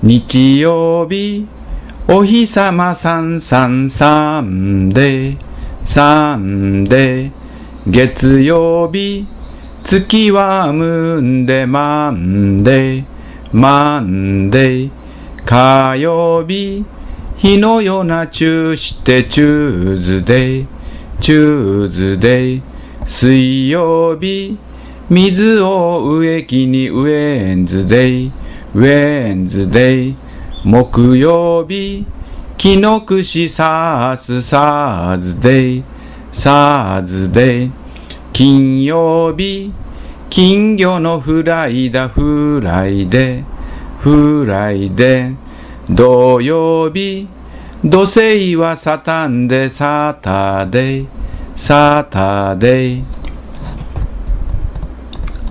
日曜日、お日様さんさん Sunday、 Sunday、月曜日、月は moon で Monday、 Monday、火曜日、火のよなチューして Tuesday、 Tuesday、水曜日、水を植木にウェンズデイ、ウェンズデイ、木曜日、木の串サースサーズデイ、サーズデイ、金曜日、金魚のフライだフライで、フライで、土曜日、土星はサタンでサタデイ、サタデイ、